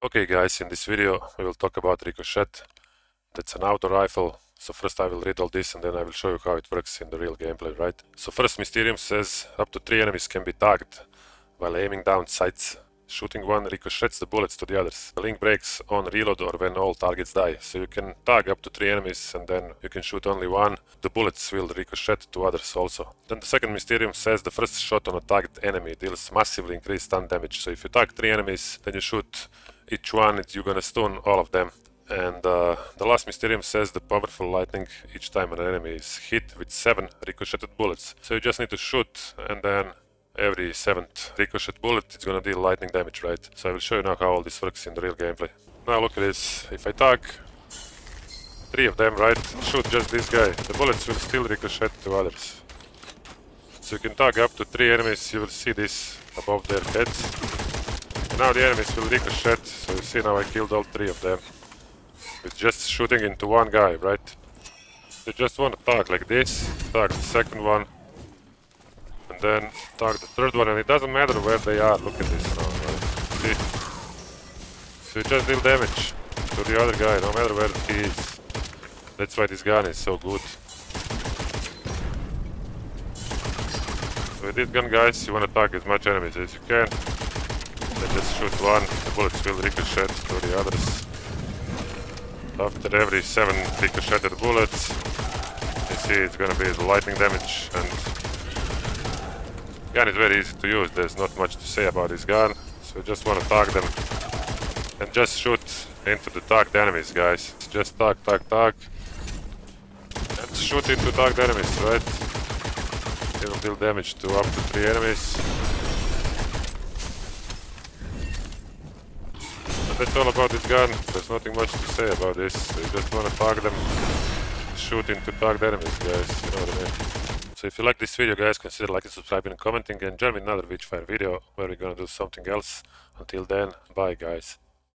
Okay guys, in this video we will talk about Ricochet. That's an auto rifle. So first I will read all this and then I will show you how it works in the real gameplay, right? So first Mysterium says up to three enemies can be tagged while aiming down sights. Shooting one ricochets the bullets to the others. The link breaks on reload or when all targets die. So you can tag up to three enemies and then you can shoot only one. The bullets will ricochet to others also. Then the second Mysterium says the first shot on a tagged enemy deals massively increased stun damage. So if you tag three enemies, then you shoot each one, you're gonna stun all of them. And uh, the last Mysterium says the powerful lightning each time an enemy is hit with 7 ricocheted bullets. So you just need to shoot and then every 7th ricochet bullet is gonna deal lightning damage, right? So I will show you now how all this works in the real gameplay. Now look at this, if I tag 3 of them, right, shoot just this guy, the bullets will still ricochet to others. So you can tag up to 3 enemies, you will see this above their heads now the enemies will ricochet, so you see now I killed all three of them. With just shooting into one guy, right? You just want to tag like this, tag the second one, and then tag the third one, and it doesn't matter where they are, look at this now, right? See? So you just deal damage to the other guy, no matter where he is. That's why this gun is so good. With this gun guys, you want to tag as much enemies as you can. Then just shoot one, the bullets will ricochet to the others. After every 7 ricocheted bullets, you see it's gonna be the lightning damage and gun is very easy to use, there's not much to say about this gun, so just wanna tag them and just shoot into the tagged enemies guys. Just tag, tag, tag and shoot into tagged enemies, right? It will deal damage to up to 3 enemies. That's all about this gun. There's nothing much to say about this. You just wanna tag them, shoot into tagged enemies, guys. You know what I mean? So if you like this video, guys, consider liking, subscribing, and commenting, and join me in another Witchfire video where we're gonna do something else. Until then, bye, guys.